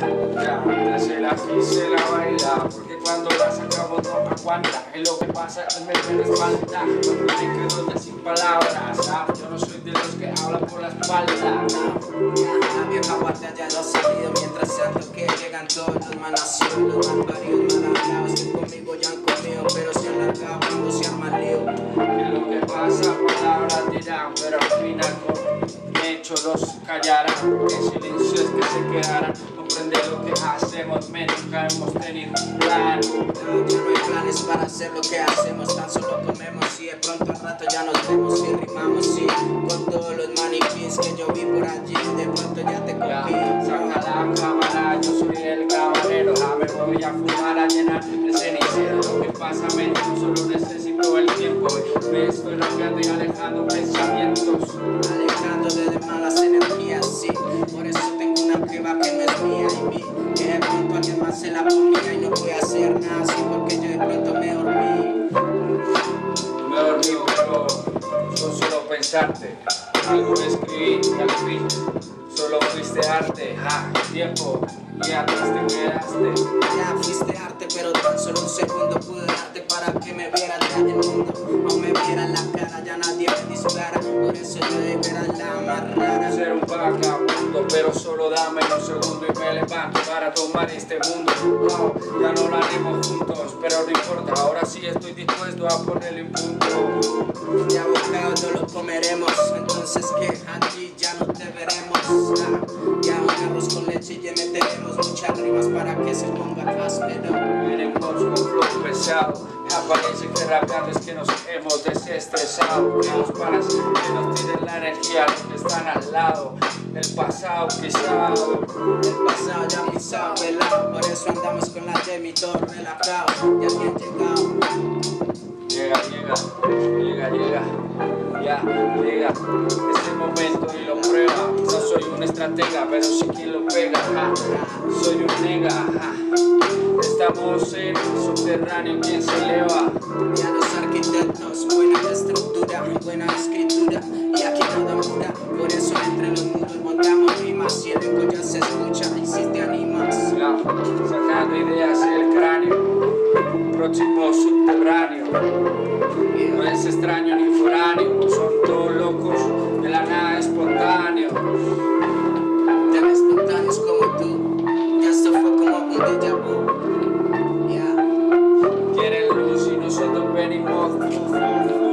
Ya, se la quise la baila Porque cuando la sacamos no aguanta. Es lo que pasa en mi espalda Cuando me quedo ya sin palabras. Ah, Yo no soy de los que hablan por la espalda. La vieja guardia ya lo ha salido Mientras tanto que llegan todos los manacidos Los malparidos mal hablados que conmigo ya han comido Pero se han cuando se el lío Que lo que pasa palabras dirán Pero al final con hechos los callarán. En silencio es que se quedarán Comprende lo que hacemos Men, nunca hemos tenido un plan. No, ya no hay planes para hacer lo que hacemos Tan solo comemos y de pronto al rato ya nos vemos Y rimamos. Y con todos los maniquís que yo vi por allí De pronto ya te copí saca la cámara, yo soy el camarero. A ver, voy a fumar, a llenar el cenicero Lo que pasa, men, yo solo necesito el tiempo. Me estoy rapeando y alejando pensamientos pronto alguien más se la ponía Y no a hacer nada así porque yo de pronto me dormí. Me dormí, pero con solo pensarte. Algo escribí, lo vi. Solo fuiste arte, ja, tiempo Y atrás te quedaste. Ya fuiste solo dame un segundo y me levanto para tomar este mundo. Wow, ya no lo haremos juntos, pero no importa. Ahora sí estoy dispuesto a ponerle un punto. Ya bocado no lo comeremos, entonces que allí ya no te veremos. Ah, ya un arroz con leche y ya meteremos muchas rimas para que se ponga áspero. Venimos con flow pesado. Aparece que rapeando es que nos hemos desestresado. Que nos paras, que nos tiren la energía Los que están al lado El pasado pisado El pasado ya pisado, velado, por eso andamos con la Demi todo relajado. Ya bien llegado. Llega, llega, llega, llega, ya, llega Este momento y lo prueba No soy un estratega, pero sí quien lo pega ja. Soy un nega, ja. Estamos en el subterráneo, ¿quién se eleva? Ya los arquitectos, buena estructura, buena escritura, y aquí nada. Por sacando ideas del cráneo, próximo subterráneo, no es extraño ni foráneo, son todos locos de la nada espontáneos. Tan espontáneos como tú, ya esto fue como un déjà vu. Yeah. Quieren luz y nosotros venimos.